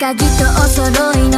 鍵とお揃いの